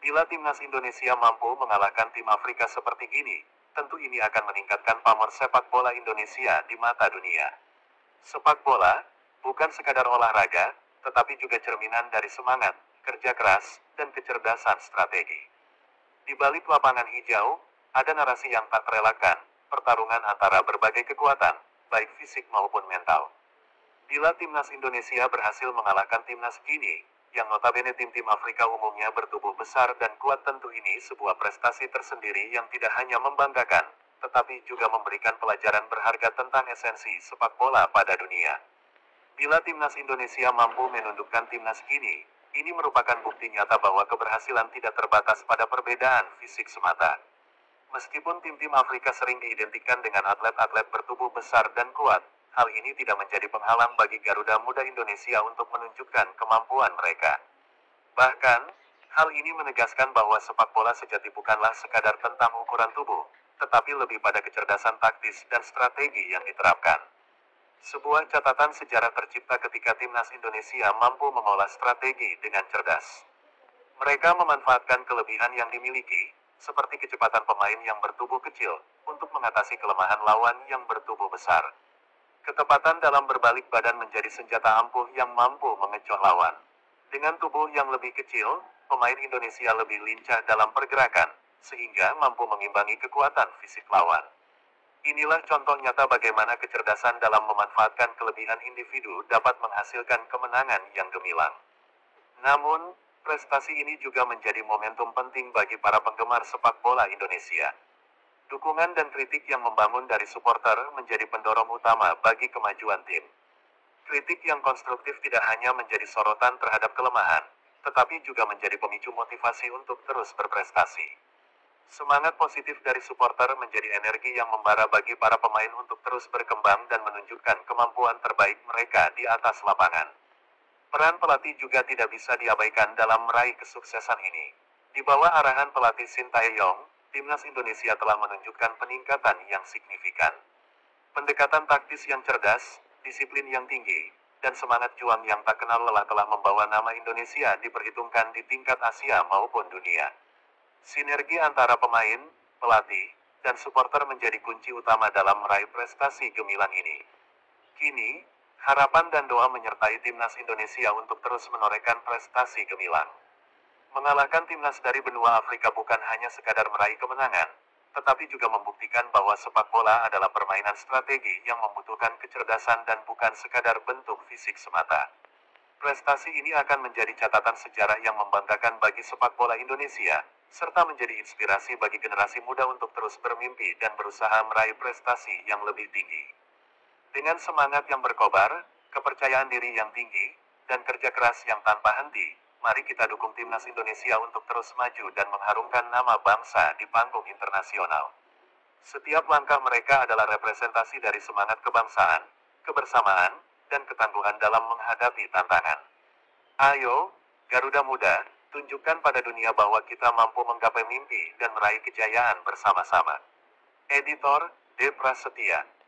Bila timnas Indonesia mampu mengalahkan tim Afrika seperti ini, tentu ini akan meningkatkan pamor sepak bola Indonesia di mata dunia. Sepak bola bukan sekadar olahraga, tetapi juga cerminan dari semangat, kerja keras, dan kecerdasan strategi. Di balik lapangan hijau, ada narasi yang tak terelakkan, pertarungan antara berbagai kekuatan, baik fisik maupun mental. Bila timnas Indonesia berhasil mengalahkan timnas Gini, yang notabene tim-tim Afrika umumnya bertubuh besar dan kuat tentu ini sebuah prestasi tersendiri yang tidak hanya membanggakan, tetapi juga memberikan pelajaran berharga tentang esensi sepak bola pada dunia. Bila timnas Indonesia mampu menundukkan timnas Gini, ini merupakan bukti nyata bahwa keberhasilan tidak terbatas pada perbedaan fisik semata. Meskipun tim-tim Afrika sering diidentikan dengan atlet-atlet bertubuh besar dan kuat, hal ini tidak menjadi penghalang bagi Garuda Muda Indonesia untuk menunjukkan kemampuan mereka. Bahkan, hal ini menegaskan bahwa sepak bola sejati bukanlah sekadar tentang ukuran tubuh, tetapi lebih pada kecerdasan taktis dan strategi yang diterapkan. Sebuah catatan sejarah tercipta ketika timnas Indonesia mampu mengolah strategi dengan cerdas. Mereka memanfaatkan kelebihan yang dimiliki, seperti kecepatan pemain yang bertubuh kecil, untuk mengatasi kelemahan lawan yang bertubuh besar. Ketepatan dalam berbalik badan menjadi senjata ampuh yang mampu mengecoh lawan. Dengan tubuh yang lebih kecil, pemain Indonesia lebih lincah dalam pergerakan, sehingga mampu mengimbangi kekuatan fisik lawan. Inilah contoh nyata bagaimana kecerdasan dalam memanfaatkan kelebihan individu dapat menghasilkan kemenangan yang gemilang. Namun, prestasi ini juga menjadi momentum penting bagi para penggemar sepak bola Indonesia. Dukungan dan kritik yang membangun dari supporter menjadi pendorong utama bagi kemajuan tim. Kritik yang konstruktif tidak hanya menjadi sorotan terhadap kelemahan, tetapi juga menjadi pemicu motivasi untuk terus berprestasi. Semangat positif dari supporter menjadi energi yang membara bagi para pemain untuk terus berkembang dan menunjukkan kemampuan terbaik mereka di atas lapangan. Peran pelatih juga tidak bisa diabaikan dalam meraih kesuksesan ini. Di bawah arahan pelatih Sintayong, timnas Indonesia telah menunjukkan peningkatan yang signifikan. Pendekatan taktis yang cerdas, disiplin yang tinggi, dan semangat juang yang tak kenal lelah telah membawa nama Indonesia diperhitungkan di tingkat Asia maupun dunia. Sinergi antara pemain, pelatih, dan supporter menjadi kunci utama dalam meraih prestasi gemilang ini. Kini, harapan dan doa menyertai timnas Indonesia untuk terus menorehkan prestasi gemilang. Mengalahkan timnas dari benua Afrika bukan hanya sekadar meraih kemenangan, tetapi juga membuktikan bahwa sepak bola adalah permainan strategi yang membutuhkan kecerdasan dan bukan sekadar bentuk fisik semata. Prestasi ini akan menjadi catatan sejarah yang membanggakan bagi sepak bola Indonesia, serta menjadi inspirasi bagi generasi muda untuk terus bermimpi dan berusaha meraih prestasi yang lebih tinggi. Dengan semangat yang berkobar, kepercayaan diri yang tinggi, dan kerja keras yang tanpa henti, mari kita dukung timnas Indonesia untuk terus maju dan mengharumkan nama bangsa di panggung internasional. Setiap langkah mereka adalah representasi dari semangat kebangsaan, kebersamaan, dan ketangguhan dalam menghadapi tantangan. Ayo, Garuda Muda, tunjukkan pada dunia bahwa kita mampu menggapai mimpi dan meraih kejayaan bersama-sama. Editor, D. Prasetya